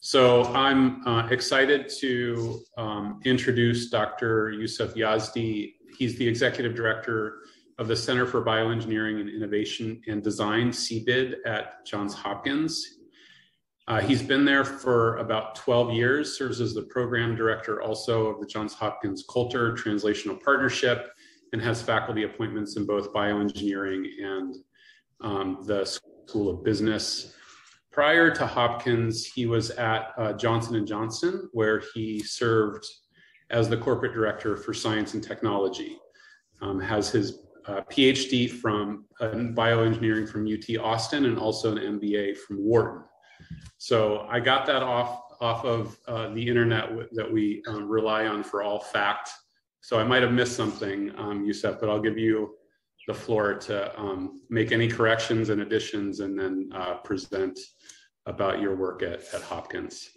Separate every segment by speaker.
Speaker 1: So I'm uh, excited to um, introduce Dr. Youseph Yazdi. He's the executive director of the Center for Bioengineering and Innovation and Design, CBID, at Johns Hopkins. Uh, he's been there for about 12 years, serves as the program director also of the Johns Hopkins Coulter Translational Partnership, and has faculty appointments in both bioengineering and um, the School of Business. Prior to Hopkins, he was at uh, Johnson & Johnson, where he served as the corporate director for science and technology. Um, has his uh, PhD from uh, bioengineering from UT Austin and also an MBA from Wharton. So I got that off off of uh, the internet w- that we um, rely on for all fact. So I might have missed something, um, but I'll give you the floor to um, make any corrections and additions and then uh, present about your work at, at Hopkins.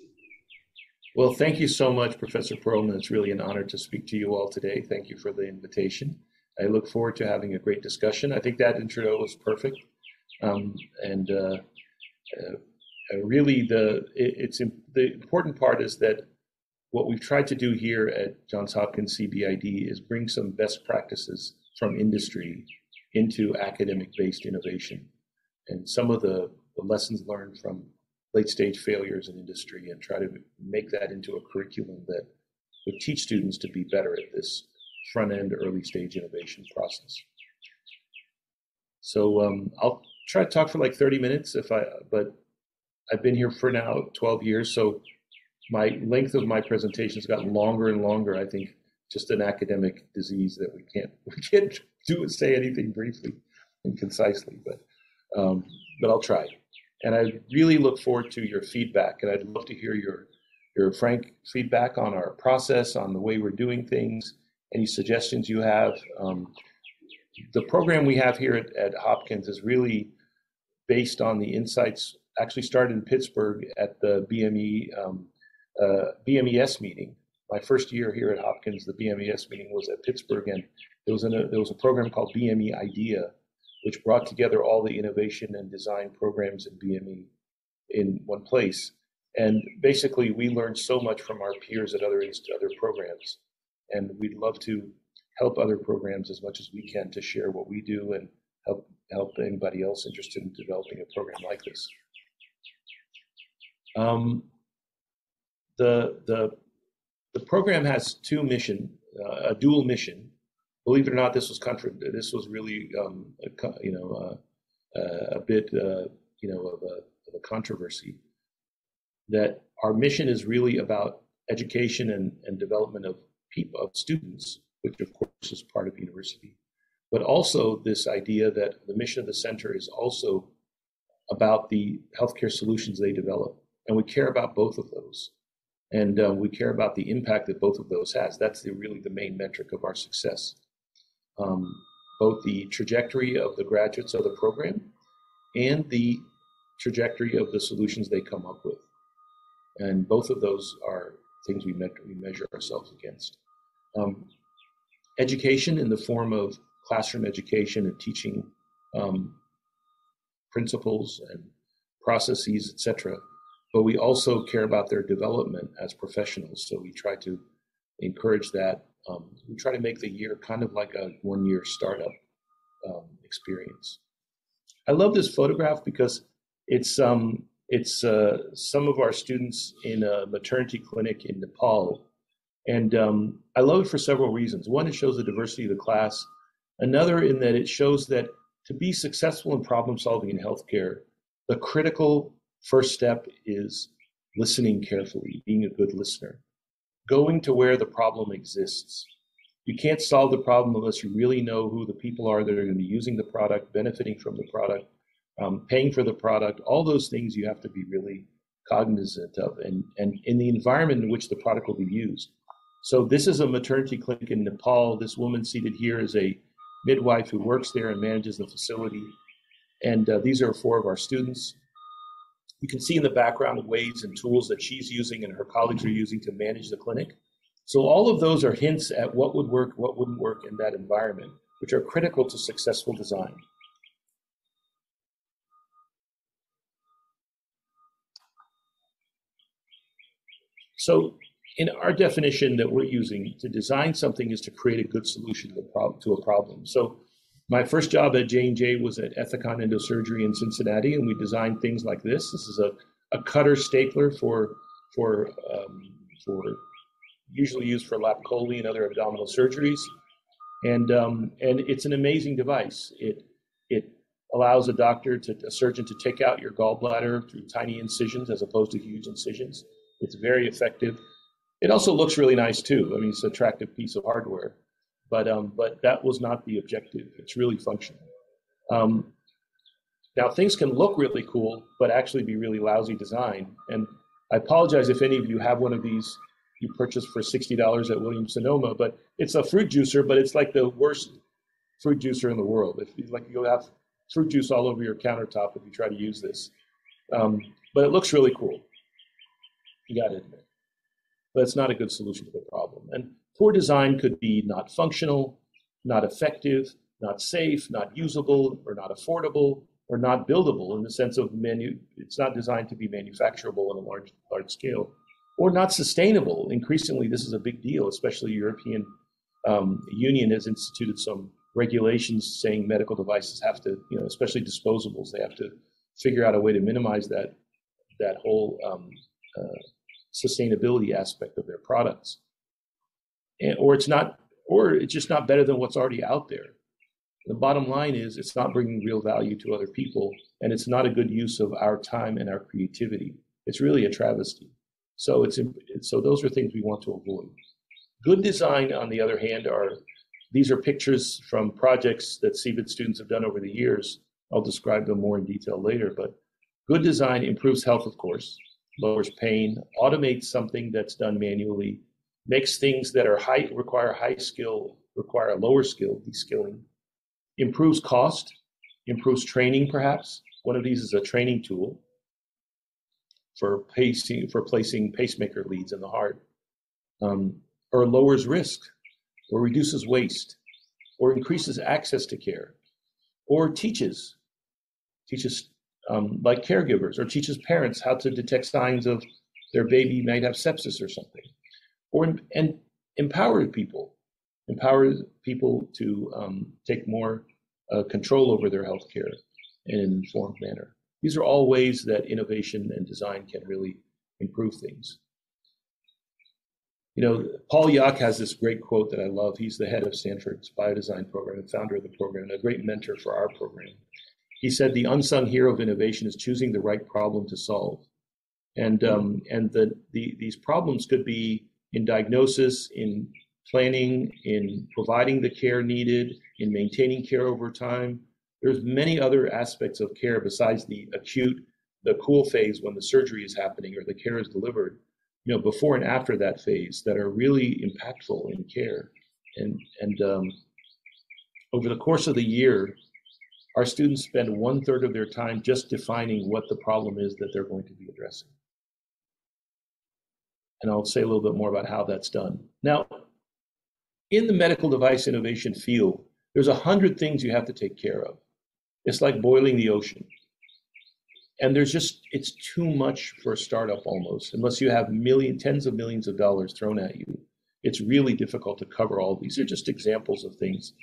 Speaker 2: Well, thank you so much, Professor Perlman. It's really an honor to speak to you all today. Thank you for the invitation. I look forward to having a great discussion. I think that intro was perfect. Um, and uh, uh, uh, really the it, it's the important part is that what we've tried to do here at Johns Hopkins CBID is bring some best practices from industry into academic based innovation and some of the, the lessons learned from late stage failures in industry and try to make that into a curriculum that would teach students to be better at this front end early stage innovation process. So um, I'll try to talk for like 30 minutes if I, but I've been here for now 12 years, so my length of my presentations got longer and longer. I think just an academic disease that we can't we can't do say anything briefly and concisely, but um, but I'll try. And I really look forward to your feedback, and I'd love to hear your your frank feedback on our process, on the way we're doing things, any suggestions you have. Um, the program we have here at, at Hopkins is really based on the insights actually started in Pittsburgh at the BME um, uh, BMES meeting. My first year here at Hopkins, the BMES meeting was at Pittsburgh, and there was, a, there was a program called BME Idea, which brought together all the innovation and design programs in BME in one place. And basically, we learned so much from our peers at other other programs, and we'd love to help other programs as much as we can to share what we do and help help anybody else interested in developing a program like this. Um, the the the program has two mission, uh, a dual mission. Believe it or not, this was contra- This was really, um, a, you know, uh, uh, a bit, uh, you know, of a, of a, controversy. That our mission is really about education and, and development of people, of students, which of course is part of university, but also this idea that the mission of the center is also about the healthcare solutions they develop and we care about both of those and uh, we care about the impact that both of those has. That's the, really the main metric of our success. Um, both the trajectory of the graduates of the program and the trajectory of the solutions they come up with. And both of those are things we, met, we measure ourselves against. Um, education in the form of classroom education and teaching um, principles and processes etc but we also care about their development as professionals. So we try to encourage that. Um, we try to make the year kind of like a one year startup um, experience. I love this photograph because it's um, it's uh, some of our students in a maternity clinic in Nepal, and um, I love it for several reasons. One, it shows the diversity of the class. Another, in that it shows that to be successful in problem solving in healthcare, the critical First step is listening carefully, being a good listener, going to where the problem exists. You can't solve the problem unless you really know who the people are that are going to be using the product, benefiting from the product, um, paying for the product. All those things you have to be really cognizant of, and, and in the environment in which the product will be used. So, this is a maternity clinic in Nepal. This woman seated here is a midwife who works there and manages the facility. And uh, these are four of our students. You can see in the background the ways and tools that she's using and her colleagues are using to manage the clinic. So all of those are hints at what would work, what wouldn't work in that environment, which are critical to successful design. so in our definition that we're using, to design something is to create a good solution to, to a problem. So my first job at J&J was at Ethicon Endosurgery in Cincinnati, and we designed things like this. This is a, a cutter stapler for, for, um, for usually used for lap chole and other abdominal surgeries. And, um, and it's an amazing device. It, it allows a doctor to, a surgeon to take out your gallbladder through tiny incisions as opposed to huge incisions. It's very effective. It also looks really nice too. I mean, it's an attractive piece of hardware, but um, but that was not the objective. It's really functional. Um, now things can look really cool, but actually be really lousy design. And I apologize if any of you have one of these you purchased for sixty dollars at Williams Sonoma, but it's a fruit juicer, but it's like the worst fruit juicer in the world. If you, like you'll have fruit juice all over your countertop if you try to use this. Um, but it looks really cool. You got to admit but it's not a good solution to the problem. And poor design could be not functional, not effective, not safe, not usable, or not affordable, or not buildable in the sense of it's not designed to be manufacturable on a large large scale, or not sustainable. Increasingly, this is a big deal, especially European um, Union has instituted some regulations saying medical devices have to, you know, especially disposables, they have to figure out a way to minimize that that whole um, uh, sustainability aspect of their products. Or it's not, or it's just not better than what's already out there. The bottom line is it's not bringing real value to other people, and it's not a good use of our time and our creativity. It's really a travesty. So it's so those are things we want to avoid. Good design, on the other hand, are these are pictures from projects that CBID students have done over the years. I'll describe them more in detail later, but good design improves health, of course lowers pain, automates something that's done manually, makes things that are high require high skill require lower skill, de-skilling, improves cost, improves training perhaps. One of these is a training tool for pacing for placing pacemaker leads in the heart, um, or lowers risk, or reduces waste, or increases access to care, or teaches teaches um, like caregivers, or teaches parents how to detect signs of their baby might have sepsis or something, or and empower people, empower people to um, take more uh, control over their health care in an informed manner. These are all ways that innovation and design can really improve things. You know, Paul Yock has this great quote that I love. He's the head of Stanford's biodesign program and founder of the program, and a great mentor for our program. He said the unsung hero of innovation is choosing the right problem to solve. And, um, and the, the, these problems could be in diagnosis, in planning, in providing the care needed, in maintaining care over time. There's many other aspects of care besides the acute, the cool phase when the surgery is happening or the care is delivered, you know, before and after that phase that are really impactful in care. And, and um, over the course of the year, our students spend one third of their time just defining what the problem is that they're going to be addressing. And I'll say a little bit more about how that's done. Now, in the medical device innovation field, there's a hundred things you have to take care of. It's like boiling the ocean. And there's just, it's too much for a startup almost, unless you have million, tens of millions of dollars thrown at you. It's really difficult to cover all these. These are just examples of things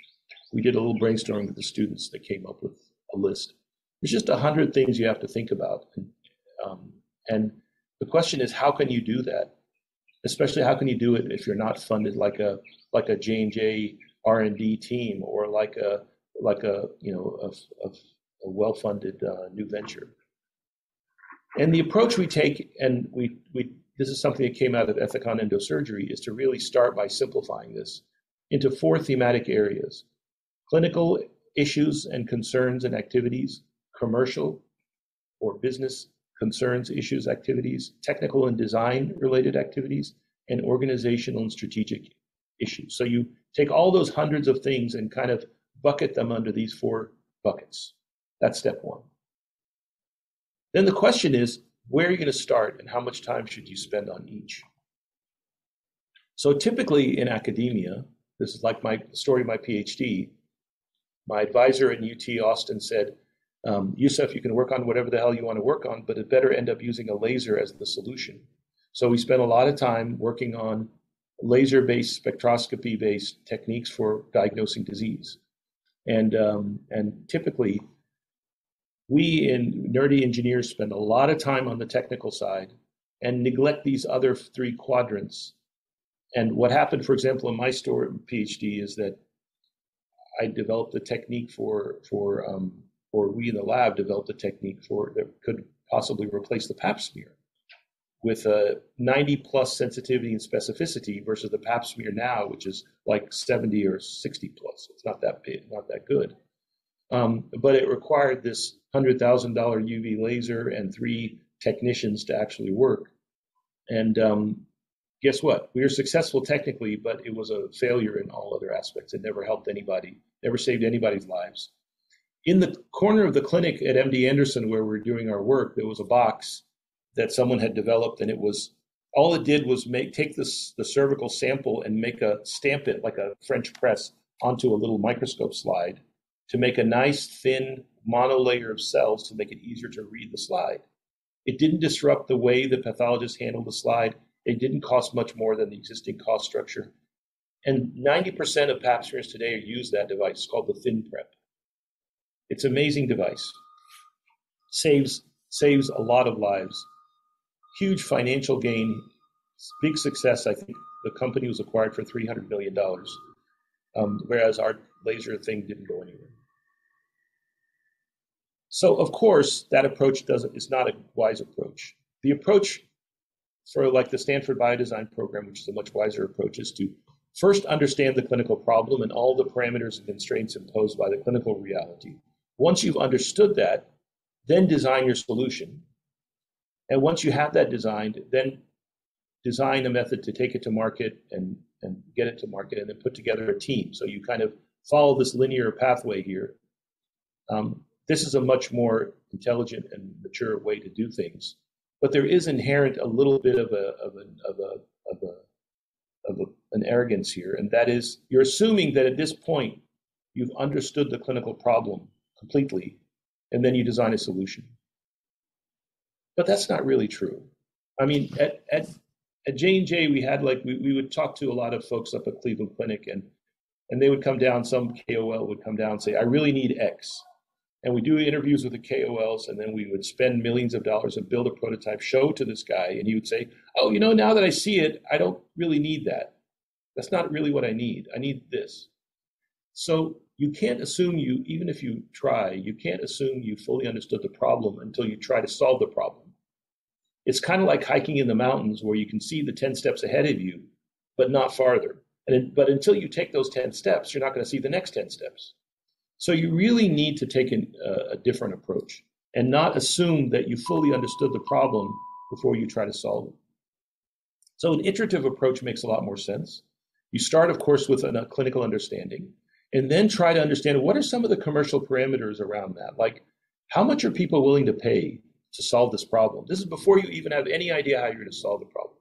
Speaker 2: we did a little brainstorming with the students that came up with a list. There's just a hundred things you have to think about, and, um, and the question is, how can you do that? Especially, how can you do it if you're not funded like a like a J and J R and D team or like a like a you know a, a, a well-funded uh, new venture? And the approach we take, and we we this is something that came out of Ethicon Endosurgery, is to really start by simplifying this into four thematic areas clinical issues and concerns and activities, commercial or business concerns, issues, activities, technical and design related activities, and organizational and strategic issues. So you take all those hundreds of things and kind of bucket them under these four buckets. That's step one. Then the question is, where are you going to start and how much time should you spend on each? So typically in academia, this is like my story of my PhD, my advisor at UT Austin said, um, Youseph, you can work on whatever the hell you want to work on, but it better end up using a laser as the solution. So we spent a lot of time working on laser based spectroscopy based techniques for diagnosing disease. And, um, and typically, we in nerdy engineers spend a lot of time on the technical side and neglect these other three quadrants. And what happened, for example, in my story, PhD is that I developed a technique for for um, or we in the lab developed a technique for that could possibly replace the Pap smear with a 90 plus sensitivity and specificity versus the Pap smear now, which is like 70 or 60 plus. It's not that big, not that good. Um, but it required this $100,000 UV laser and three technicians to actually work. And um, guess what? We were successful technically, but it was a failure in all other aspects. It never helped anybody, never saved anybody's lives. In the corner of the clinic at MD Anderson, where we we're doing our work, there was a box that someone had developed, and it was all it did was make take this the cervical sample and make a stamp it like a French press onto a little microscope slide to make a nice thin monolayer of cells to make it easier to read the slide. It didn't disrupt the way the pathologists handled the slide. It didn't cost much more than the existing cost structure. And 90% of pap smears today use that device it's called the ThinPrep. It's an amazing device. Saves saves a lot of lives. Huge financial gain, big success. I think the company was acquired for three hundred million dollars, um, whereas our laser thing didn't go anywhere. So of course that approach doesn't is not a wise approach. The approach for like the Stanford Biodesign program, which is a much wiser approach, is to first understand the clinical problem and all the parameters and constraints imposed by the clinical reality. Once you've understood that, then design your solution. And once you have that designed, then design a method to take it to market and, and get it to market and then put together a team. So you kind of follow this linear pathway here. Um, this is a much more intelligent and mature way to do things. But there is inherent a little bit of a of a of a of a of a, an arrogance here, and that is you're assuming that at this point you've understood the clinical problem completely, and then you design a solution. But that's not really true. I mean, at at at J and J, we had like we, we would talk to a lot of folks up at Cleveland Clinic, and and they would come down. Some KOL would come down and say, "I really need X," and we do interviews with the KOLs, and then we would spend millions of dollars and build a prototype, show to this guy, and he would say, "Oh, you know, now that I see it, I don't really need that. That's not really what I need. I need this." So you can't assume you, even if you try, you can't assume you fully understood the problem until you try to solve the problem. It's kind of like hiking in the mountains where you can see the 10 steps ahead of you, but not farther. And, but until you take those 10 steps, you're not going to see the next 10 steps. So you really need to take an, uh, a different approach and not assume that you fully understood the problem before you try to solve it. So an iterative approach makes a lot more sense. You start, of course, with a clinical understanding and then try to understand what are some of the commercial parameters around that? Like, how much are people willing to pay to solve this problem? This is before you even have any idea how you're going to solve the problem.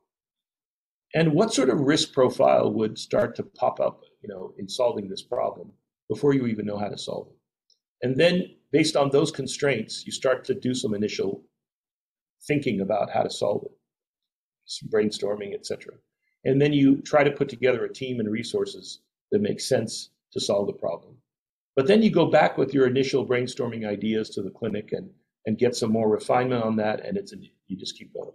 Speaker 2: And what sort of risk profile would start to pop up, you know, in solving this problem before you even know how to solve it? And then, based on those constraints, you start to do some initial thinking about how to solve it, some brainstorming, etc. And then you try to put together a team and resources that make sense to solve the problem. But then you go back with your initial brainstorming ideas to the clinic and, and get some more refinement on that, and it's a, you just keep going.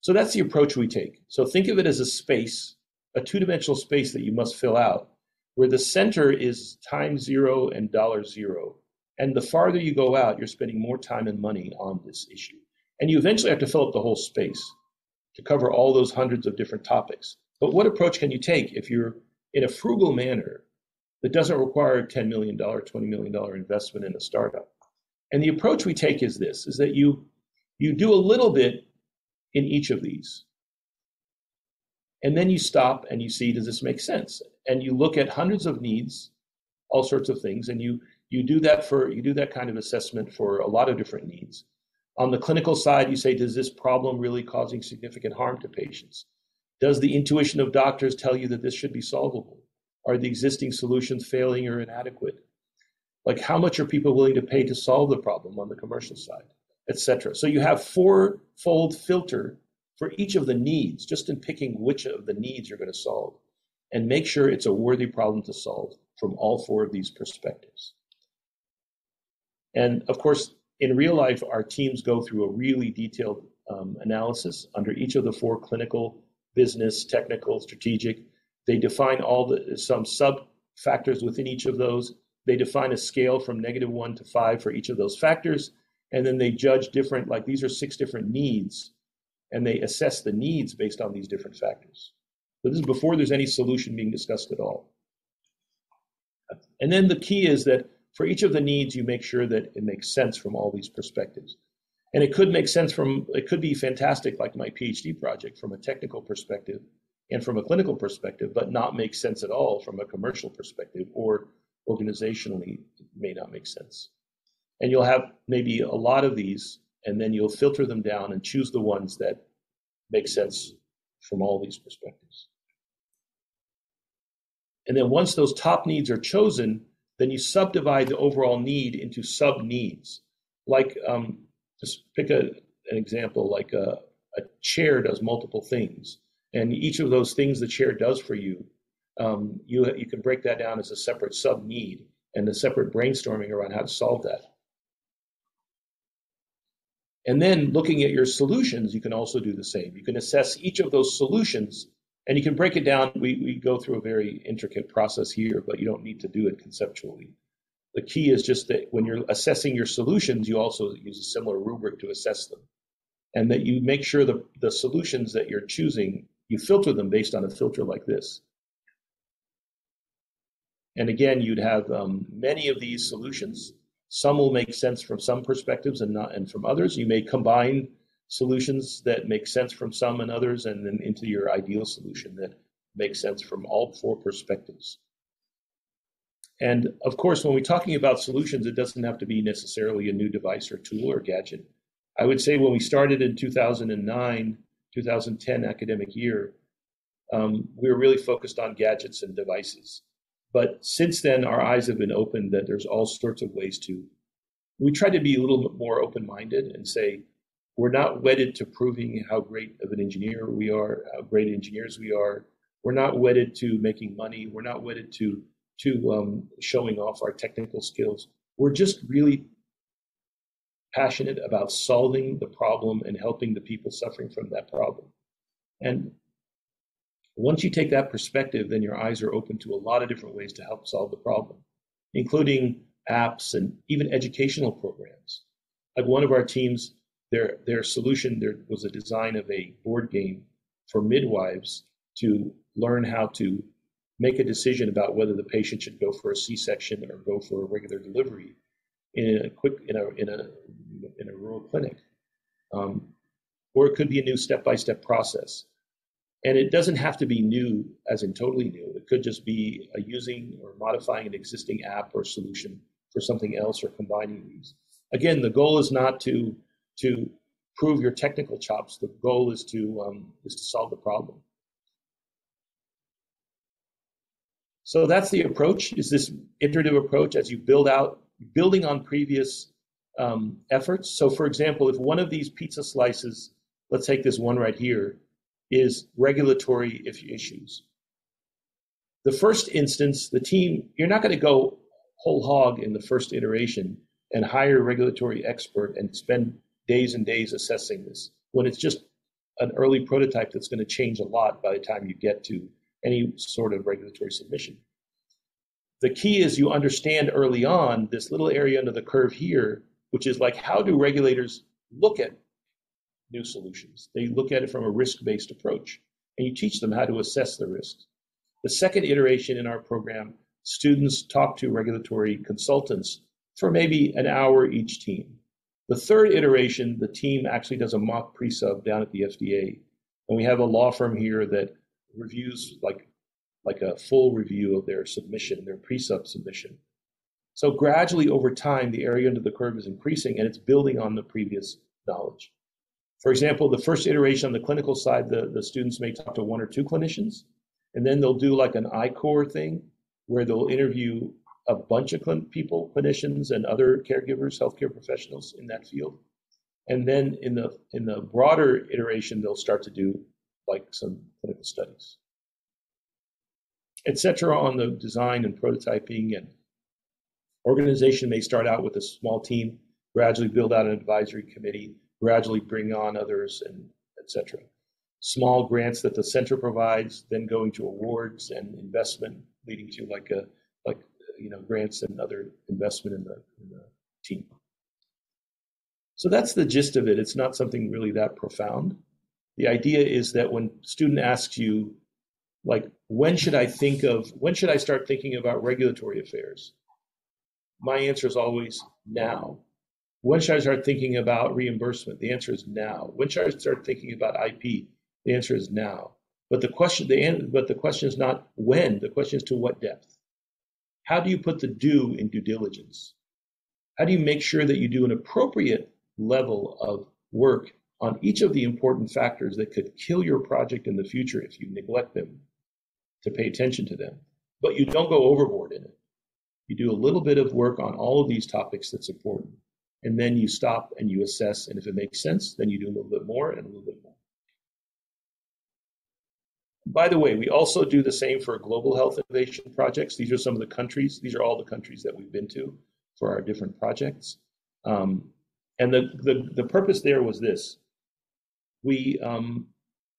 Speaker 2: So that's the approach we take. So think of it as a space, a two dimensional space that you must fill out, where the center is time zero and dollar zero. And the farther you go out, you're spending more time and money on this issue. And you eventually have to fill up the whole space to cover all those hundreds of different topics. But what approach can you take if you're in a frugal manner that doesn't require a $10 million, $20 million investment in a startup. And the approach we take is this, is that you, you do a little bit in each of these. And then you stop and you see, does this make sense? And you look at hundreds of needs, all sorts of things, and you, you do that for, you do that kind of assessment for a lot of different needs. On the clinical side, you say, does this problem really causing significant harm to patients? Does the intuition of doctors tell you that this should be solvable? Are the existing solutions failing or inadequate? Like how much are people willing to pay to solve the problem on the commercial side, etc. So you have four-fold filter for each of the needs, just in picking which of the needs you're going to solve, and make sure it's a worthy problem to solve from all four of these perspectives. And of course, in real life, our teams go through a really detailed um, analysis under each of the four clinical, business, technical, strategic. They define all the some sub factors within each of those. They define a scale from negative one to five for each of those factors, and then they judge different. Like these are six different needs, and they assess the needs based on these different factors. So this is before there's any solution being discussed at all. And then the key is that for each of the needs, you make sure that it makes sense from all these perspectives. And it could make sense from, it could be fantastic, like my PhD project, from a technical perspective and from a clinical perspective, but not make sense at all from a commercial perspective or organizationally may not make sense. And you'll have maybe a lot of these, and then you'll filter them down and choose the ones that make sense from all these perspectives. And then once those top needs are chosen, then you subdivide the overall need into sub needs. Like, um, just pick a, an example, like a, a, chair does multiple things. And each of those things the chair does for you, um, you, you can break that down as a separate sub need and a separate brainstorming around how to solve that. And then looking at your solutions, you can also do the same. You can assess each of those solutions and you can break it down. We, we go through a very intricate process here, but you don't need to do it conceptually. The key is just that when you're assessing your solutions, you also use a similar rubric to assess them. And that you make sure the, the solutions that you're choosing, you filter them based on a filter like this. And again, you'd have um, many of these solutions. Some will make sense from some perspectives and not, and from others. You may combine solutions that make sense from some and others, and then into your ideal solution that makes sense from all four perspectives. And of course, when we're talking about solutions, it doesn't have to be necessarily a new device or tool or gadget. I would say when we started in 2009, 2010 academic year, um, we were really focused on gadgets and devices. But since then, our eyes have been opened that there's all sorts of ways to. We try to be a little bit more open minded and say, we're not wedded to proving how great of an engineer we are, how great engineers we are. We're not wedded to making money. We're not wedded to to um, showing off our technical skills. We're just really passionate about solving the problem and helping the people suffering from that problem. And once you take that perspective, then your eyes are open to a lot of different ways to help solve the problem, including apps and even educational programs. Like one of our teams their their solution there was a design of a board game for midwives to learn how to make a decision about whether the patient should go for a C-section or go for a regular delivery in a quick in a in a clinic, um, or it could be a new step-by-step process. And it doesn't have to be new, as in totally new. It could just be using or modifying an existing app or solution for something else or combining these. Again, the goal is not to to prove your technical chops. The goal is to um, is to solve the problem. So that's the approach. Is this iterative approach as you build out, building on previous um, efforts. So, for example, if one of these pizza slices, let's take this one right here, is regulatory issues. The first instance, the team, you're not going to go whole hog in the first iteration and hire a regulatory expert and spend days and days assessing this when it's just an early prototype that's going to change a lot by the time you get to any sort of regulatory submission. The key is you understand early on this little area under the curve here, which is like how do regulators look at new solutions? They look at it from a risk based approach, and you teach them how to assess the risks. The second iteration in our program, students talk to regulatory consultants for maybe an hour each team. The third iteration, the team actually does a mock pre-sub down at the FDA. And we have a law firm here that reviews like, like a full review of their submission, their pre-sub submission. So gradually over time, the area under the curve is increasing and it's building on the previous knowledge. For example, the first iteration on the clinical side, the, the students may talk to one or two clinicians, and then they'll do like an I-Corps thing where they'll interview a bunch of people, clinicians, and other caregivers, healthcare professionals in that field. And then in the in the broader iteration, they'll start to do like some clinical studies, etc. On the design and prototyping and organization may start out with a small team, gradually build out an advisory committee, gradually bring on others, and etc. Small grants that the center provides, then going to awards and investment, leading to like a like you know grants and other investment in the, in the team. So that's the gist of it. It's not something really that profound. The idea is that when student asks you, like, when should I think of, when should I start thinking about regulatory affairs? My answer is always now. When should I start thinking about reimbursement? The answer is now. When should I start thinking about IP? The answer is now. But the question, the but the question is not when. The question is to what depth. How do you put the do in due diligence? How do you make sure that you do an appropriate level of work on each of the important factors that could kill your project in the future if you neglect them to pay attention to them. But you don't go overboard in it. You do a little bit of work on all of these topics that's important. And then you stop and you assess. And if it makes sense, then you do a little bit more and a little bit more. By the way, we also do the same for global health innovation projects. These are some of the countries, these are all the countries that we've been to for our different projects. Um, and the, the, the purpose there was this. We, um,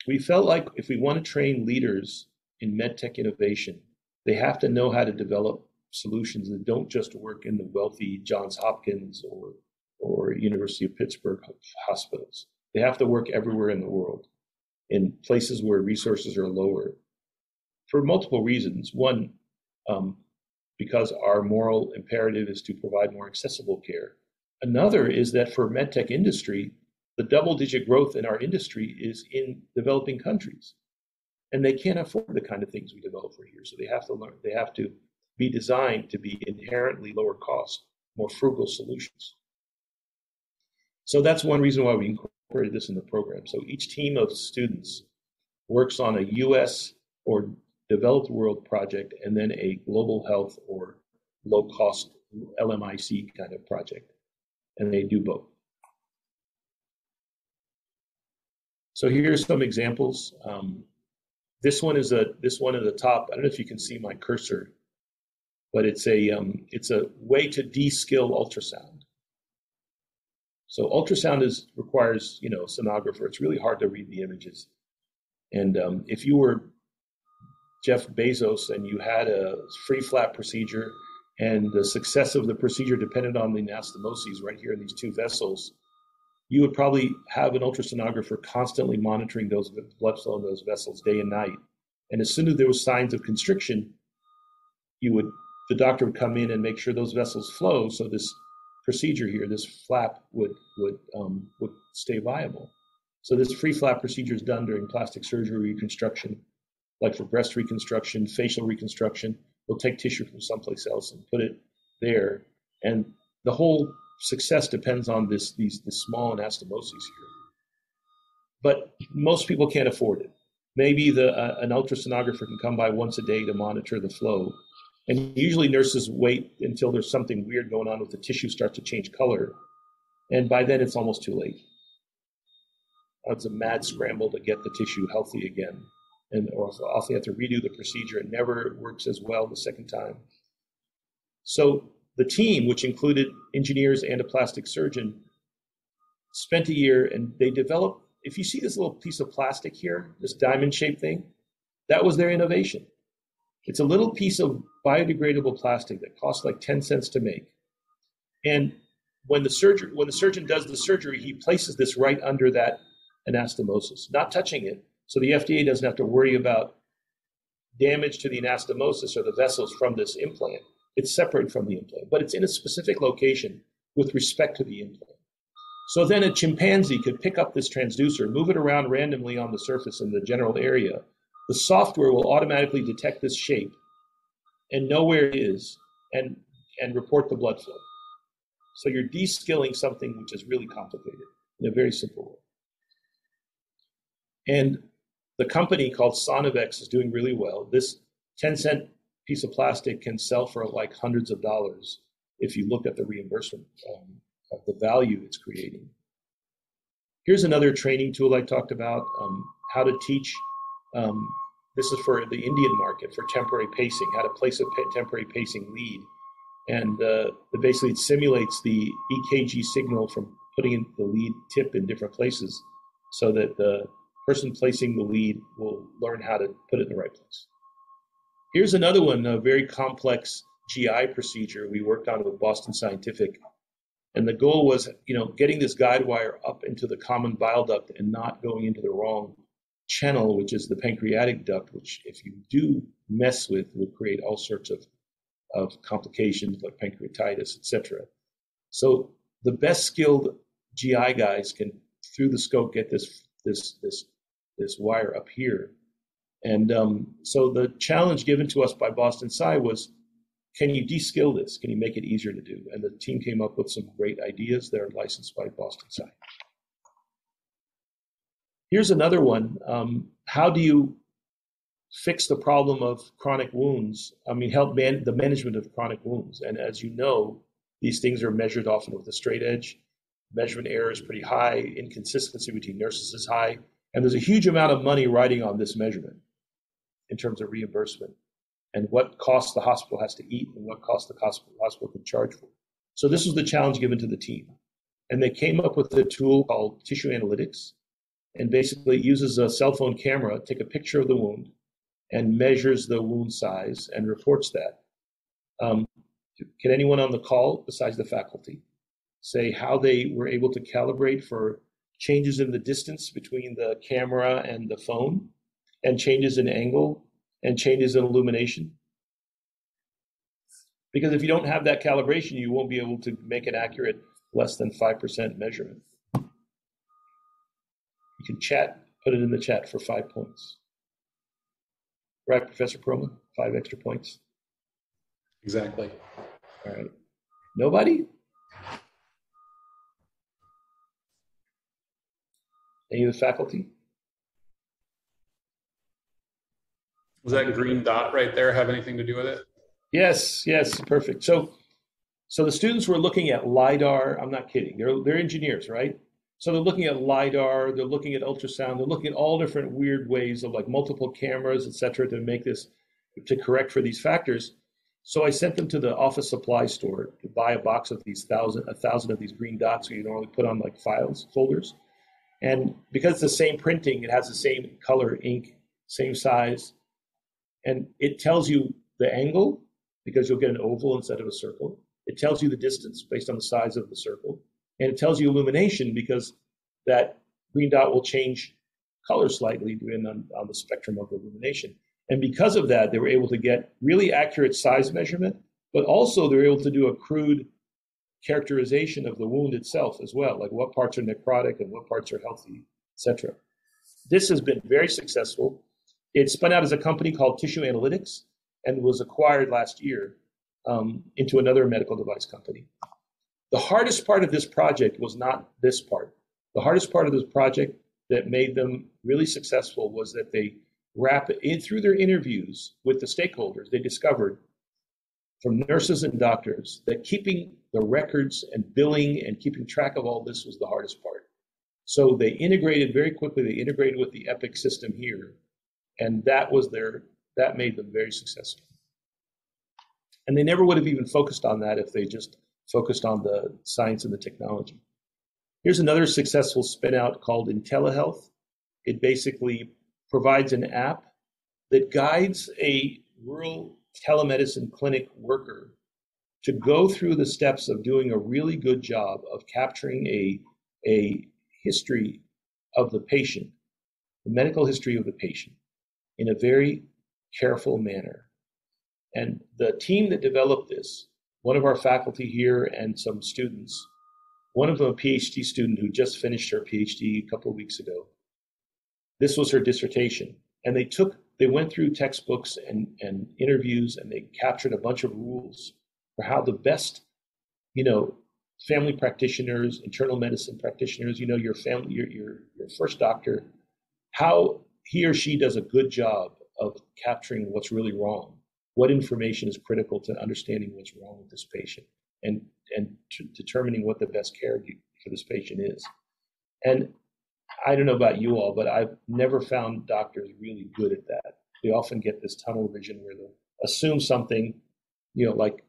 Speaker 2: we felt like if we want to train leaders in medtech innovation, they have to know how to develop solutions that don't just work in the wealthy Johns Hopkins or, or University of Pittsburgh hospitals. They have to work everywhere in the world, in places where resources are lower, for multiple reasons. One, um, because our moral imperative is to provide more accessible care. Another is that for medtech industry, the double digit growth in our industry is in developing countries. And they can't afford the kind of things we develop for here. So they have to learn, they have to be designed to be inherently lower cost, more frugal solutions. So that's one reason why we incorporated this in the program. So each team of students works on a US or developed world project and then a global health or low cost LMIC kind of project and they do both. So here's some examples. Um, this one is a this one at the top. I don't know if you can see my cursor, but it's a um, it's a way to de-skill ultrasound. So ultrasound is requires you know a sonographer. It's really hard to read the images, and um, if you were Jeff Bezos and you had a free flap procedure and the success of the procedure depended on the anastomoses right here in these two vessels, you would probably have an ultrasonographer constantly monitoring those blood flow in those vessels day and night. And as soon as there was signs of constriction, you would the doctor would come in and make sure those vessels flow so this procedure here, this flap would would um, would stay viable. So this free flap procedure is done during plastic surgery reconstruction, like for breast reconstruction, facial reconstruction, We'll take tissue from someplace else and put it there. And the whole success depends on this these, this small anastomoses here. But most people can't afford it. Maybe the uh, an ultrasonographer can come by once a day to monitor the flow. And usually nurses wait until there's something weird going on with the tissue starts to change color. And by then it's almost too late. It's a mad scramble to get the tissue healthy again and also often have to redo the procedure. It never works as well the second time. So the team, which included engineers and a plastic surgeon, spent a year and they developed. If you see this little piece of plastic here, this diamond shaped thing, that was their innovation. It's a little piece of biodegradable plastic that costs like 10 cents to make. And when the surgeon when the surgeon does the surgery, he places this right under that anastomosis, not touching it, so the FDA doesn't have to worry about damage to the anastomosis or the vessels from this implant. It's separate from the implant, but it's in a specific location with respect to the implant. So then a chimpanzee could pick up this transducer, move it around randomly on the surface in the general area. The software will automatically detect this shape and know where it is and, and report the blood flow. So you're de-skilling something which is really complicated in a very simple way. And the company called Sonavex is doing really well. This 10 cent piece of plastic can sell for like hundreds of dollars if you look at the reimbursement um, of the value it's creating. Here's another training tool I talked about, um, how to teach. Um, this is for the Indian market for temporary pacing, how to place a temporary pacing lead. And uh, basically it simulates the EKG signal from putting in the lead tip in different places so that the person placing the lead will learn how to put it in the right place. Here's another one, a very complex GI procedure we worked on with Boston Scientific. And the goal was, you know, getting this guide wire up into the common bile duct and not going into the wrong channel, which is the pancreatic duct, which if you do mess with, will create all sorts of, of complications like pancreatitis, etc. So the best skilled GI guys can, through the scope, get this this this this wire up here. And um, so the challenge given to us by Boston Sci was, can you deskill this? Can you make it easier to do? And the team came up with some great ideas that are licensed by Boston Sci. Here's another one. Um, how do you fix the problem of chronic wounds? I mean, help man the management of chronic wounds. And as you know, these things are measured often with a straight edge. Measurement error is pretty high. Inconsistency between nurses is high. And there's a huge amount of money riding on this measurement in terms of reimbursement and what costs the hospital has to eat and what costs the hospital, hospital can charge for. So this was the challenge given to the team. And they came up with a tool called tissue analytics and basically uses a cell phone camera, to take a picture of the wound and measures the wound size and reports that. Um, can anyone on the call, besides the faculty, say how they were able to calibrate for changes in the distance between the camera and the phone, and changes in angle, and changes in illumination? Because if you don't have that calibration, you won't be able to make an accurate less than 5% measurement. You can chat, put it in the chat for five points. Right, Professor Perlman? Five extra points.
Speaker 1: Exactly.
Speaker 2: All right. Nobody? Any of the faculty?
Speaker 1: Was that green dot right there have anything to do with it?
Speaker 2: Yes, yes, perfect. So so the students were looking at LIDAR. I'm not kidding. They're they're engineers, right? So they're looking at lidar, they're looking at ultrasound, they're looking at all different weird ways of like multiple cameras, et cetera, to make this to correct for these factors. So I sent them to the office supply store to buy a box of these thousand, a thousand of these green dots that you normally put on like files, folders. And because it's the same printing, it has the same color ink, same size, and it tells you the angle because you'll get an oval instead of a circle. It tells you the distance based on the size of the circle. And it tells you illumination because that green dot will change color slightly depending on, on the spectrum of illumination. And because of that, they were able to get really accurate size measurement, but also they were able to do a crude characterization of the wound itself as well, like what parts are necrotic and what parts are healthy, etc. This has been very successful. It spun out as a company called Tissue Analytics and was acquired last year um, into another medical device company. The hardest part of this project was not this part. The hardest part of this project that made them really successful was that they wrap in through their interviews with the stakeholders, they discovered from nurses and doctors that keeping the records and billing and keeping track of all this was the hardest part. So they integrated very quickly, they integrated with the Epic system here, and that was their that made them very successful. And they never would have even focused on that if they just focused on the science and the technology. Here's another successful spinout called IntelliHealth. It basically provides an app that guides a rural telemedicine clinic worker to go through the steps of doing a really good job of capturing a, a history of the patient, the medical history of the patient, in a very careful manner. And the team that developed this one of our faculty here and some students, one of them a PhD student who just finished her PhD a couple of weeks ago. This was her dissertation. And they took, they went through textbooks and, and interviews and they captured a bunch of rules for how the best, you know, family practitioners, internal medicine practitioners, you know, your family, your, your, your first doctor, how he or she does a good job of capturing what's really wrong what information is critical to understanding what's wrong with this patient and, and determining what the best care for this patient is. And I don't know about you all, but I've never found doctors really good at that. They often get this tunnel vision where they'll assume something, you know, like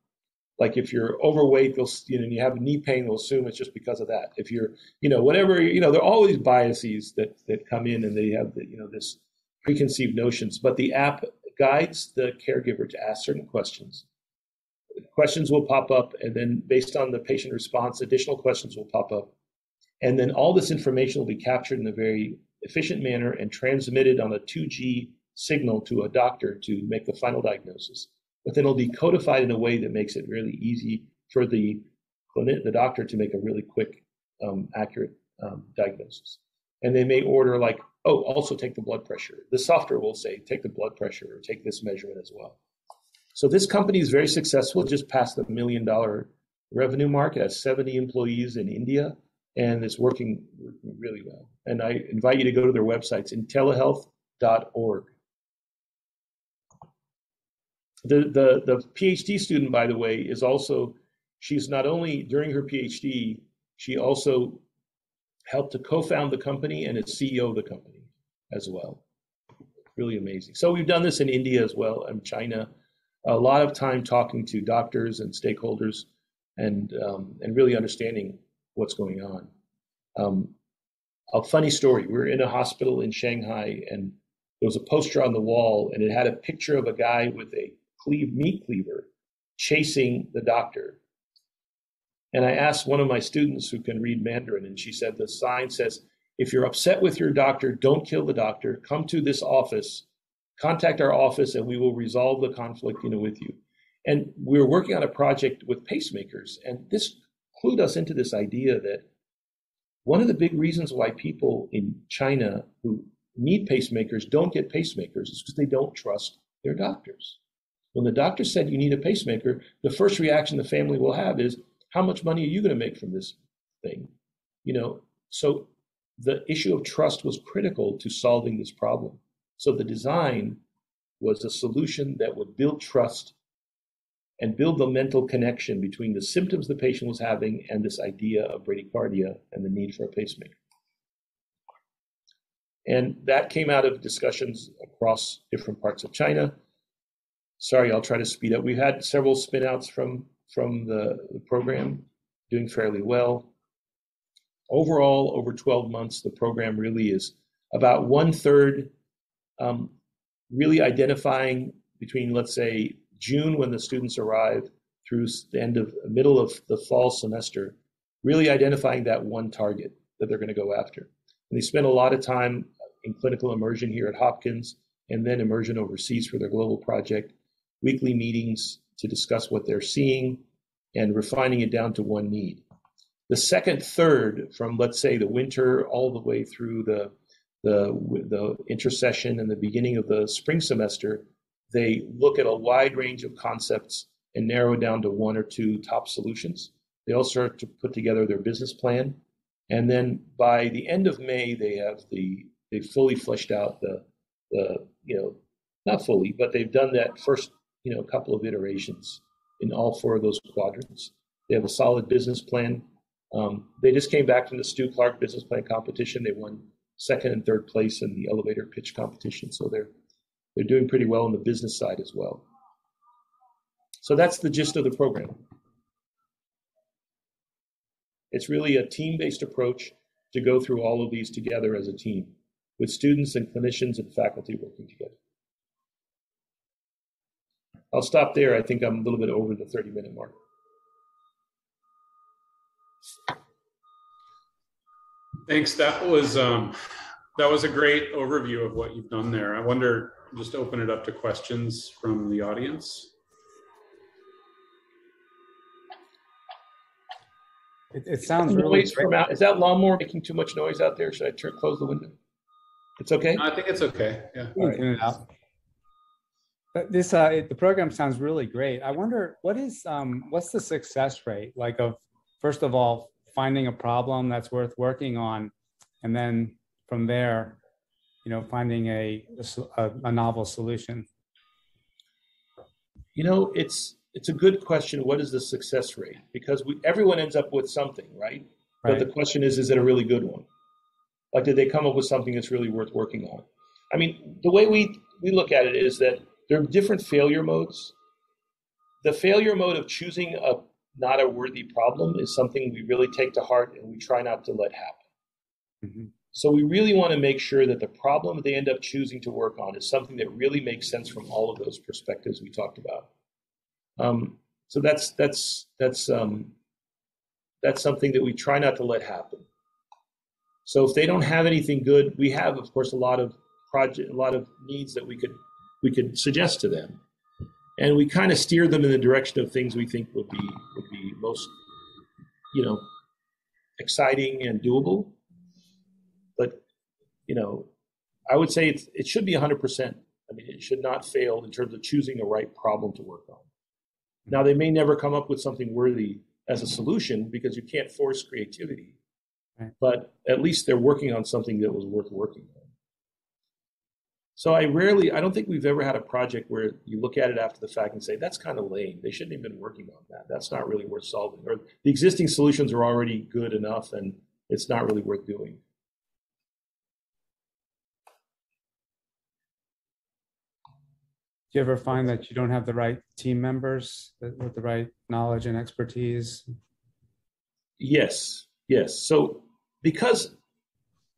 Speaker 2: like if you're overweight, they'll you know and you have knee pain, they'll assume it's just because of that. If you're you know whatever you know, there are all these biases that that come in and they have the, you know this preconceived notions. But the app guides the caregiver to ask certain questions. Questions will pop up, and then based on the patient response, additional questions will pop up. And then all this information will be captured in a very efficient manner and transmitted on a 2G signal to a doctor to make the final diagnosis. But then it'll be codified in a way that makes it really easy for the clinic, the doctor to make a really quick, um, accurate um, diagnosis. And they may order like, oh, also take the blood pressure. The software will say, take the blood pressure or take this measurement as well. So this company is very successful. It just passed the million dollar revenue mark. It has 70 employees in India and it's working really well. And I invite you to go to their websites, intelehealth.org. The, the, the PhD student, by the way, is also, she's not only during her PhD, she also helped to co found the company and is CEO of the company as well. Really amazing. So we've done this in India as well and China. A lot of time talking to doctors and stakeholders and, um, and really understanding what's going on. Um, a funny story. We were in a hospital in Shanghai, and there was a poster on the wall, and it had a picture of a guy with a cleave meat cleaver chasing the doctor. And I asked one of my students who can read Mandarin, and she said the sign says, "If you're upset with your doctor, don't kill the doctor. Come to this office, contact our office, and we will resolve the conflict, you know, with you." And we're working on a project with pacemakers, and this clued us into this idea that one of the big reasons why people in China who need pacemakers don't get pacemakers is because they don't trust their doctors. When the doctor said you need a pacemaker, the first reaction the family will have is, how much money are you going to make from this thing? You know, so the issue of trust was critical to solving this problem. So the design was a solution that would build trust and build the mental connection between the symptoms the patient was having and this idea of bradycardia and the need for a pacemaker. And that came out of discussions across different parts of China. Sorry, I'll try to speed up. We've had several spinouts from from the, the program, doing fairly well. Overall, over 12 months, the program really is about one third um, really identifying between, let's say, June when the students arrive through the end of middle of the fall semester, really identifying that one target that they're going to go after. And they spend a lot of time in clinical immersion here at Hopkins and then immersion overseas for their global project, weekly meetings to discuss what they're seeing and refining it down to one need. The second third from let's say the winter all the way through the the the intersession and the beginning of the spring semester they look at a wide range of concepts and narrow down to one or two top solutions. They all start to put together their business plan. And then by the end of May, they have the, they fully fleshed out the, the, you know, not fully, but they've done that first, you know, couple of iterations in all four of those quadrants. They have a solid business plan. Um, they just came back from the Stu Clark business plan competition. They won second and third place in the elevator pitch competition. So they're they're doing pretty well on the business side as well. So that's the gist of the program. It's really a team based approach to go through all of these together as a team with students and clinicians and faculty working together. I'll stop there. I think I'm a little bit over the 30 minute mark.
Speaker 1: Thanks. That was um, that was a great overview of what you've done there. I wonder just open it up to questions from the audience.
Speaker 3: It, it sounds really
Speaker 2: noise from out. Is that lawnmower making too much noise out there? Should I turn, close the window? It's okay.
Speaker 1: I think it's okay. Yeah. Right.
Speaker 3: But this uh, it, the program sounds really great. I wonder what is um, what's the success rate like of first of all finding a problem that's worth working on, and then from there you know, finding a, a, a novel solution?
Speaker 2: You know, it's it's a good question. What is the success rate? Because we, everyone ends up with something, right? right? But the question is, is it a really good one? Like, did they come up with something that's really worth working on? I mean, the way we we look at it is that there are different failure modes. The failure mode of choosing a not a worthy problem is something we really take to heart and we try not to let happen. Mm-hmm. So we really want to make sure that the problem they end up choosing to work on is something that really makes sense from all of those perspectives we talked about. Um, so that's that's that's um, that's something that we try not to let happen. So if they don't have anything good, we have, of course, a lot of project, a lot of needs that we could we could suggest to them, and we kind of steer them in the direction of things we think would be would be most, you know, exciting and doable But you know, I would say it's, it should be 100%. I mean, it should not fail in terms of choosing the right problem to work on. Now, they may never come up with something worthy as a solution because you can't force creativity, right. but at least they're working on something that was worth working on. So I rarely, I don't think we've ever had a project where you look at it after the fact and say, that's kind of lame. They shouldn't have been working on that. That's not really worth solving. Or the existing solutions are already good enough and it's not really worth doing.
Speaker 3: Do you ever find that you don't have the right team members with the right knowledge and expertise?
Speaker 2: Yes, yes. So because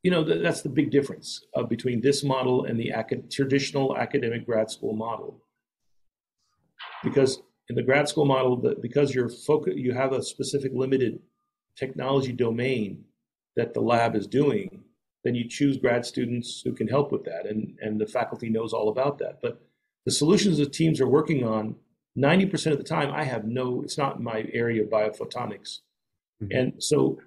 Speaker 2: you know that's the big difference uh, between this model and the acad- traditional academic grad school model. Because in the grad school model, because you're focus, you have a specific limited technology domain that the lab is doing, then you choose grad students who can help with that, and and the faculty knows all about that. But the solutions the teams are working on, 90% of the time, I have no, it's not my area of biophotonics. Mm-hmm. And so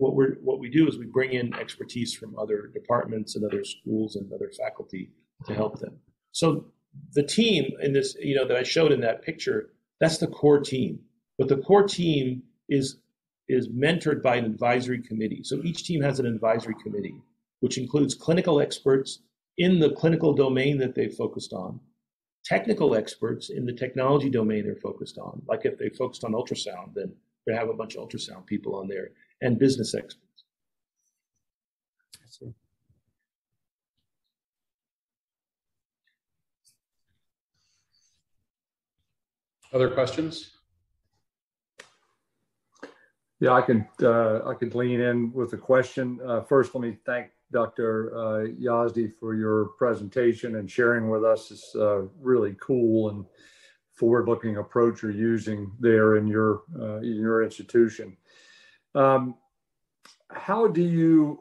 Speaker 2: what we're what we do is we bring in expertise from other departments and other schools and other faculty to help them. So the team in this, you know, that I showed in that picture, that's the core team. But the core team is is mentored by an advisory committee. So each team has an advisory committee, which includes clinical experts in the clinical domain that they focused on, technical experts in the technology domain they're focused on. Like if they focused on ultrasound, then they have a bunch of ultrasound people on there and business experts.
Speaker 1: Other questions?
Speaker 4: Yeah, I can uh, I could lean in with a question. Uh, first, let me thank Dr. Uh, Yazdi, for your presentation and sharing with us this uh, really cool and forward-looking approach you're using there in your uh, in your institution. Um, how do you,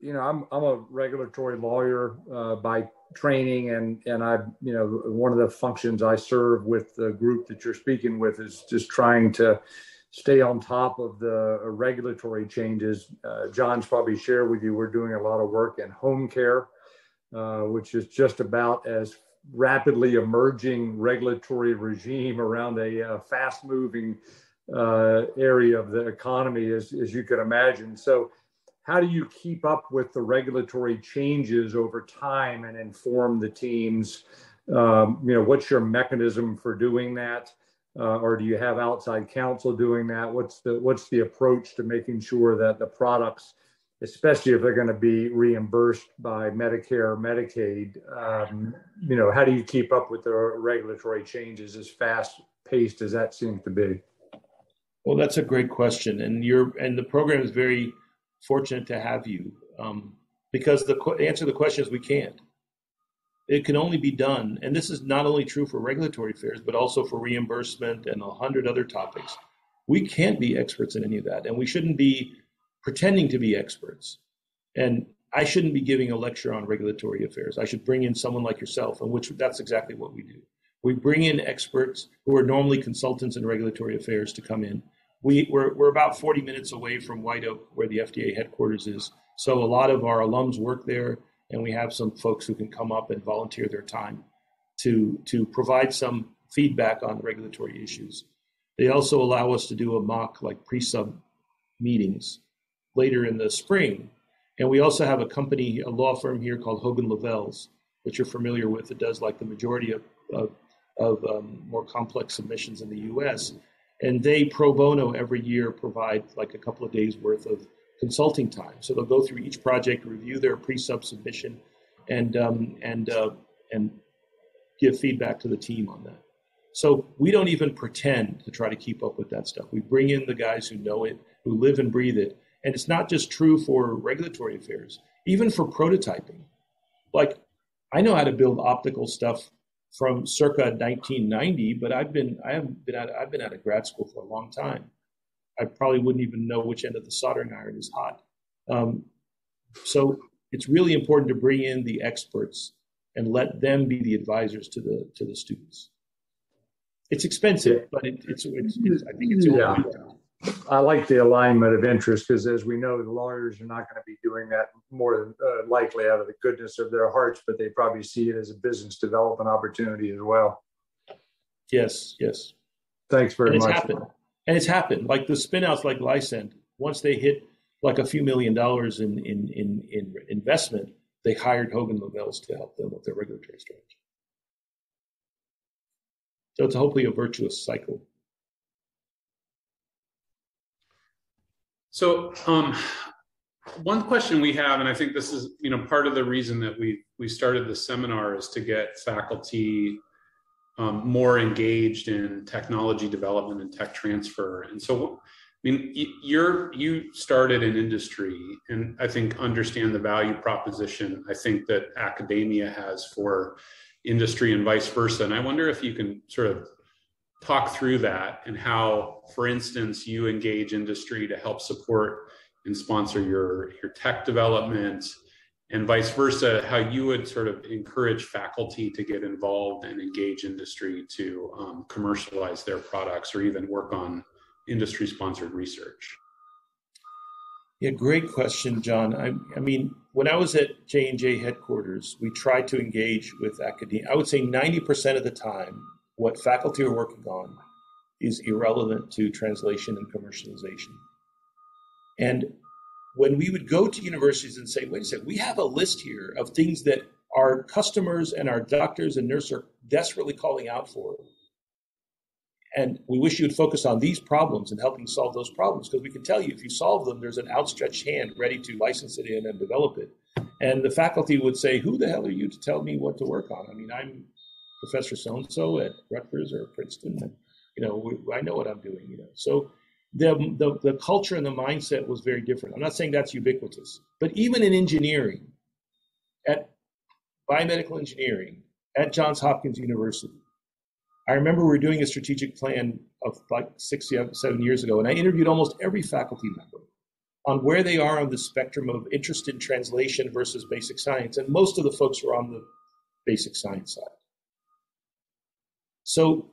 Speaker 4: you know, I'm I'm a regulatory lawyer uh, by training, and and I, you know, one of the functions I serve with the group that you're speaking with is just trying to stay on top of the regulatory changes. Uh, John's probably shared with you, we're doing a lot of work in home care, uh, which is just about as rapidly emerging regulatory regime around a uh, fast moving uh, area of the economy as, as you could imagine. So, how do you keep up with the regulatory changes over time and inform the teams? Um, you know, what's your mechanism for doing that? uh, or do you have outside counsel doing that? What's the what's the approach to making sure that the products, especially if they're going to be reimbursed by Medicare or Medicaid, um, you know, how do you keep up with the regulatory changes as fast paced as that seems to be?
Speaker 2: Well, that's a great question, and you're and the program is very fortunate to have you um, because the answer to the question is we can't. It can only be done, and this is not only true for regulatory affairs, but also for reimbursement and a hundred other topics. We can't be experts in any of that, and we shouldn't be pretending to be experts. And I shouldn't be giving a lecture on regulatory affairs. I should bring in someone like yourself, and which that's exactly what we do. We bring in experts who are normally consultants in regulatory affairs to come in. We, we're, we're about 40 minutes away from White Oak, where the FDA headquarters is. So a lot of our alums work there and we have some folks who can come up and volunteer their time to to provide some feedback on regulatory issues. They also allow us to do a mock like pre-sub meetings later in the spring. And we also have a company, a law firm here called Hogan Lovells, which you're familiar with. It does like the majority of, of, of um, more complex submissions in the US. And they pro bono every year provide like a couple of days worth of consulting time. So they'll go through each project, review their pre-sub submission, and um, and uh, and give feedback to the team on that. So we don't even pretend to try to keep up with that stuff. We bring in the guys who know it, who live and breathe it, and it's not just true for regulatory affairs, even for prototyping. Like I know how to build optical stuff from circa 1990, but I've been I haven't been out, I've been out of grad school for a long time. I probably wouldn't even know which end of the soldering iron is hot. Um, so it's really important to bring in the experts and let them be the advisors to the to the students. It's expensive, but it, it's, it's, it's, I think it's
Speaker 4: yeah. I like the alignment of interest because, as we know, the lawyers are not going to be doing that more than uh, likely out of the goodness of their hearts, but they probably see it as a business development opportunity as well.
Speaker 2: Yes, yes.
Speaker 4: Thanks very
Speaker 2: and it's
Speaker 4: much.
Speaker 2: Happened. And it's happened. Like the spinouts, like Lysent, once they hit like a few million dollars in in in, in investment, they hired Hogan Lovells to help them with their regulatory strategy. So it's hopefully a virtuous cycle.
Speaker 1: So, um, one question we have, and I think this is, you know, part of the reason that we we started the seminar is to get faculty um, more engaged in technology development and tech transfer. And so, I mean, you're you started in industry, and I think understand the value proposition. I think that academia has for industry and vice versa. And I wonder if you can sort of talk through that and how, for instance, you engage industry to help support and sponsor your, your tech development and vice versa, how you would sort of encourage faculty to get involved and engage industry to um, commercialize their products or even work on industry sponsored research.
Speaker 2: Yeah, great question, John. I, I mean, when I was at J and J headquarters, we tried to engage with academia. I would say ninety percent of the time, what faculty are working on is irrelevant to translation and commercialization. And when we would go to universities and say, wait a second, we have a list here of things that our customers and our doctors and nurses are desperately calling out for. And we wish you would focus on these problems and helping solve those problems because we can tell you if you solve them, there's an outstretched hand ready to license it in and develop it. And the faculty would say, Who the hell are you to tell me what to work on? I mean, I'm Professor so and so at Rutgers or Princeton. And, you know, we, I know what I'm doing. You know, so the, the the culture and the mindset was very different. I'm not saying that's ubiquitous, but even in engineering, at biomedical engineering at Johns Hopkins University, I remember we were doing a strategic plan of like six, seven years ago, and I interviewed almost every faculty member on where they are on the spectrum of interest in translation versus basic science, and most of the folks were on the basic science side. So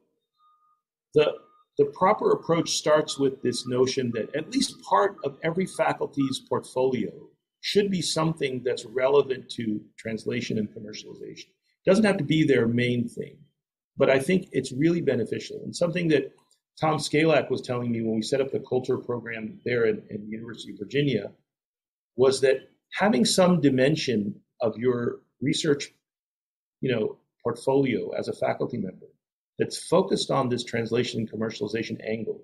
Speaker 2: the the proper approach starts with this notion that at least part of every faculty's portfolio should be something that's relevant to translation and commercialization. It doesn't have to be their main thing, but I think it's really beneficial. And something that Tom Skalak was telling me when we set up the Coulter program there at, in the University of Virginia was that having some dimension of your research, you know, portfolio as a faculty member that's focused on this translation and commercialization angle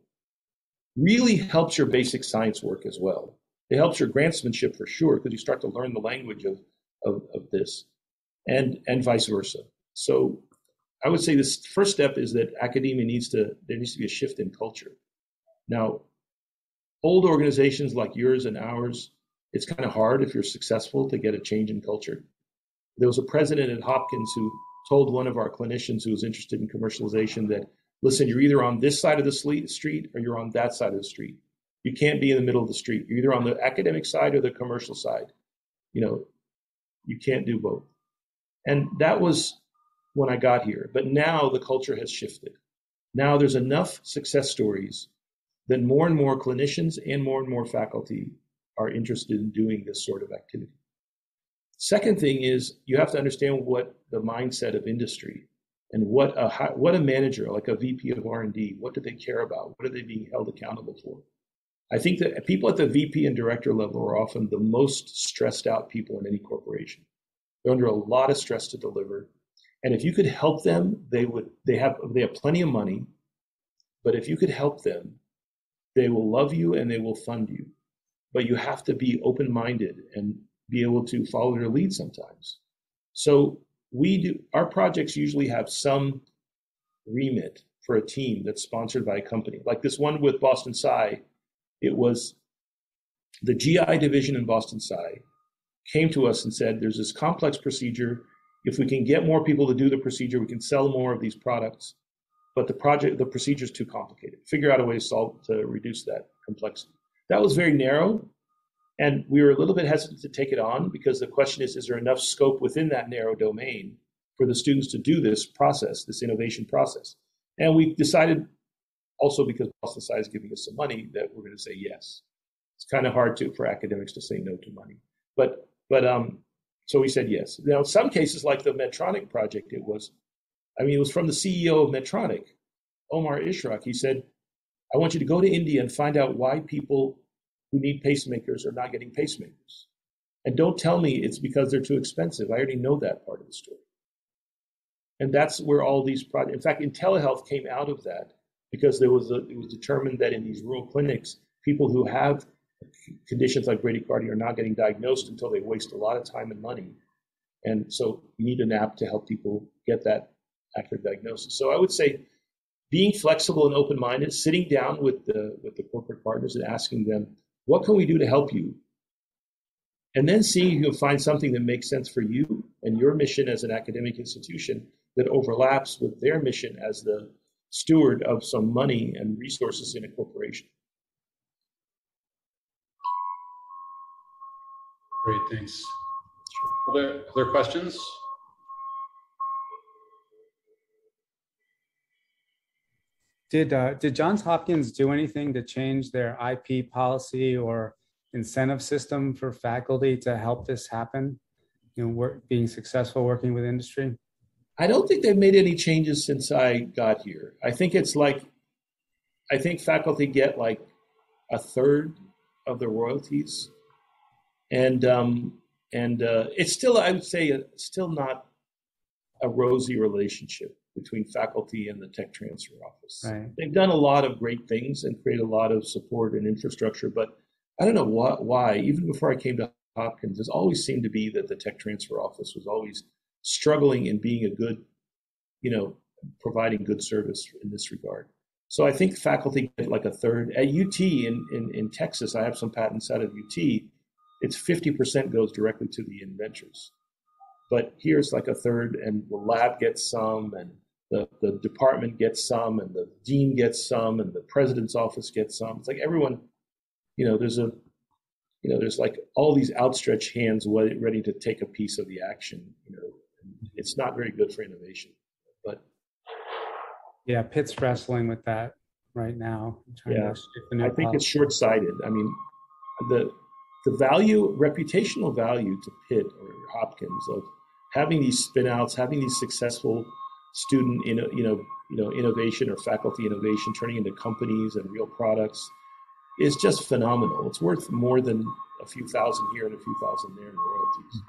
Speaker 2: really helps your basic science work as well. It helps your grantsmanship for sure because you start to learn the language of, of, of this and, and vice versa. So I would say this first step is that academia needs to, there needs to be a shift in culture. Now, old organizations like yours and ours, it's kind of hard if you're successful to get a change in culture. There was a president at Hopkins who told one of our clinicians who was interested in commercialization that, listen, you're either on this side of the street or you're on that side of the street. You can't be in the middle of the street. You're either on the academic side or the commercial side. You know, you can't do both. And that was when I got here. But now the culture has shifted. Now there's enough success stories that more and more clinicians and more and more faculty are interested in doing this sort of activity. Second thing is you have to understand what the mindset of industry and what a what a manager like a VP of R&D what do they care about? What are they being held accountable for? I think that people at the VP and director level are often the most stressed out people in any corporation. They're under a lot of stress to deliver, and if you could help them, they would. They have they have plenty of money, but if you could help them, they will love you and they will fund you. but you have to be open minded and be able to follow your lead sometimes. So we do our projects usually have some remit for a team that's sponsored by a company. Like this one with Boston Sci, it was the GI division in Boston Sci came to us and said, "There's this complex procedure. If we can get more people to do the procedure, we can sell more of these products. But the project, the procedure is too complicated. Figure out a way to solve to reduce that complexity." That was very narrow, and we were a little bit hesitant to take it on because the question is, is there enough scope within that narrow domain for the students to do this process, this innovation process? And we decided also because Boston Sci is giving us some money that we're going to say yes. It's kind of hard to for academics to say no to money, but but um, so we said yes. Now, in some cases, like the Medtronic project, it was, I mean, it was from the CEO of Medtronic, Omar Ishrak. He said, I want you to go to India and find out why people who need pacemakers are not getting pacemakers. And don't tell me it's because they're too expensive. I already know that part of the story. And that's where all these projects, in fact, Intelehealth came out of that because there was a, it was determined that in these rural clinics, people who have conditions like bradycardia are not getting diagnosed until they waste a lot of time and money. And so you need an app to help people get that accurate diagnosis. So I would say being flexible and open-minded, sitting down with the with the corporate partners and asking them, what can we do to help you? And then seeing if you can find something that makes sense for you and your mission as an academic institution that overlaps with their mission as the steward of some money and resources in a corporation.
Speaker 1: Great, thanks. Other, other questions?
Speaker 3: Did uh, did Johns Hopkins do anything to change their IP policy or incentive system for faculty to help this happen? You know, work, being successful working with industry.
Speaker 2: I don't think they've made any changes since I got here. I think it's like, I think faculty get like a third of the royalties, and um, and uh, it's still, I would say, it's still not a rosy relationship between faculty and the tech transfer office. Right. They've done a lot of great things and create a lot of support and infrastructure, but I don't know why, why. Even before I came to Hopkins, it always seemed to be that the tech transfer office was always struggling in being a good, you know, providing good service in this regard. So I think faculty get like a third. At UT in, in, in Texas, I have some patents out of UT. It's 50% goes directly to the inventors. But here's like a third, and the lab gets some, and the, the department gets some, and the dean gets some, and the president's office gets some. It's like everyone, you know, there's a, you know, there's like all these outstretched hands ready to take a piece of the action. You know, it's not very good for innovation. But
Speaker 3: yeah, Pitt's wrestling with that right now.
Speaker 2: Yeah, I think it's short-sighted. I mean, the the value, reputational value to Pitt or Hopkins of having these spinouts, having these successful student, in, you know, you know, innovation or faculty innovation turning into companies and real products is just phenomenal. It's worth more than a few thousand here and a few thousand there in royalties.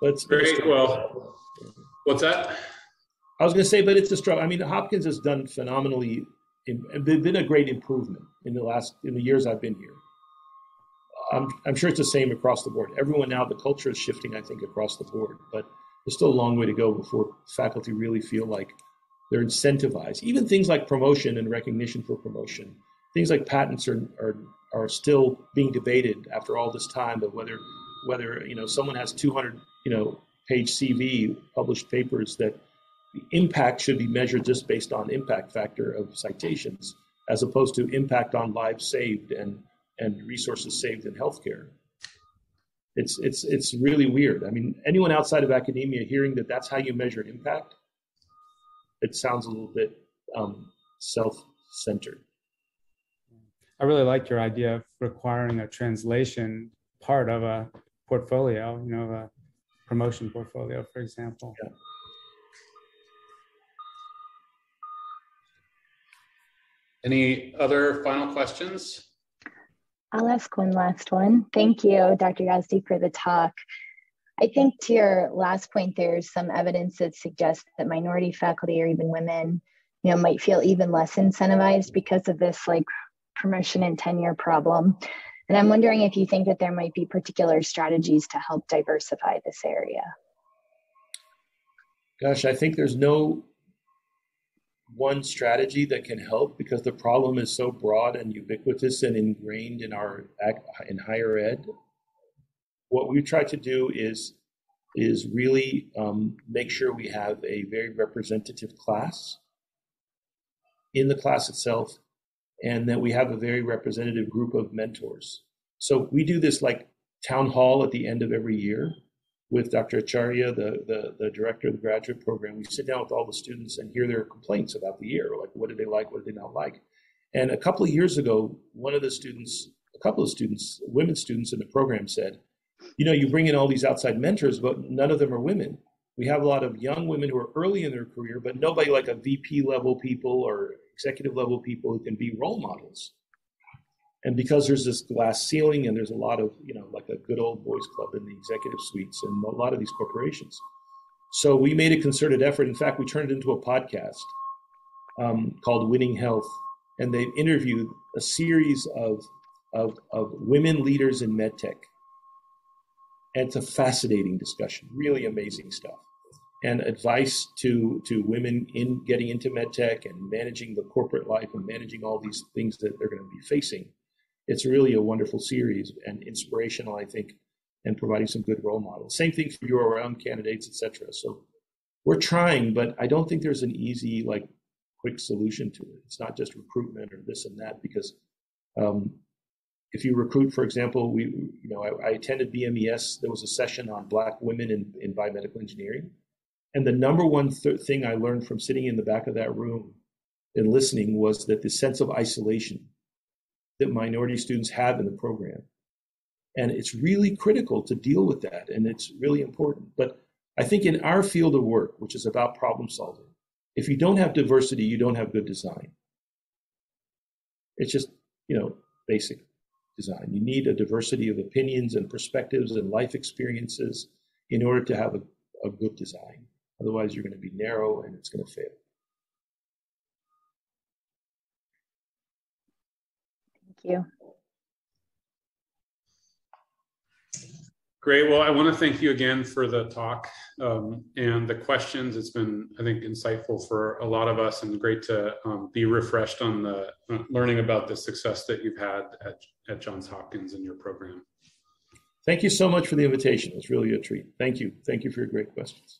Speaker 2: But it's
Speaker 1: very well. What's that?
Speaker 2: I was going to say, but it's a struggle. I mean, Hopkins has done phenomenally been a great improvement in the last in the years I've been here. I'm, I'm sure it's the same across the board. Everyone now, the culture is shifting, I think, across the board, but there's still a long way to go before faculty really feel like they're incentivized. Even things like promotion and recognition for promotion, things like patents are, are, are still being debated after all this time of whether, whether, you know, someone has 200, you know, page CV published papers that the impact should be measured just based on impact factor of citations, as opposed to impact on lives saved and, and resources saved in healthcare. It's, it's, it's really weird. I mean, anyone outside of academia hearing that that's how you measure impact, it sounds a little bit um, self centered.
Speaker 3: I really like your idea of requiring a translation part of a portfolio, you know, a promotion portfolio, for example. Yeah.
Speaker 1: Any other final questions?
Speaker 5: I'll ask one last one. Thank you, Dr. Yazdi, for the talk. I think to your last point, there's some evidence that suggests that minority faculty or even women, you know, might feel even less incentivized because of this like promotion and tenure problem. And I'm wondering if you think that there might be particular strategies to help diversify this area.
Speaker 2: Gosh, I think there's no one strategy that can help because the problem is so broad and ubiquitous and ingrained in our in higher ed. What we try to do is is really um, make sure we have a very representative class in the class itself and that we have a very representative group of mentors. So we do this like town hall at the end of every year with Dr. Acharya, the, the, the director of the graduate program. We sit down with all the students and hear their complaints about the year. Like, what did they like? What did they not like? And a couple of years ago, one of the students, a couple of students, women students in the program said, you know, you bring in all these outside mentors, but none of them are women. We have a lot of young women who are early in their career, but nobody like a VP level people or executive level people who can be role models. And because there's this glass ceiling and there's a lot of, you know, like a good old boys club in the executive suites and a lot of these corporations. So we made a concerted effort. In fact, we turned it into a podcast um, called Winning Health. And they interviewed a series of, of, of women leaders in medtech. And it's a fascinating discussion, really amazing stuff and advice to to women in getting into medtech and managing the corporate life and managing all these things that they're going to be facing. It's really a wonderful series and inspirational, I think, and providing some good role models. Same thing for your own candidates, etc. So we're trying, but I don't think there's an easy, like, quick solution to it. It's not just recruitment or this and that because um, if you recruit, for example, we, you know, I, I attended BMES. There was a session on Black women in, in biomedical engineering and the number one th- thing I learned from sitting in the back of that room and listening was that the sense of isolation that minority students have in the program. And it's really critical to deal with that. And it's really important. But I think in our field of work, which is about problem solving, if you don't have diversity, you don't have good design. It's just, you know, basic design. You need a diversity of opinions and perspectives and life experiences in order to have a, a good design. Otherwise, you're going to be narrow and it's going to fail.
Speaker 5: You.
Speaker 1: Great. Well, I want to thank you again for the talk um, and the questions. It's been, I think, insightful for a lot of us and great to um, be refreshed on the uh, learning about the success that you've had at, at Johns Hopkins in your program.
Speaker 2: Thank you so much for the invitation. It's really a treat. Thank you. Thank you for your great questions.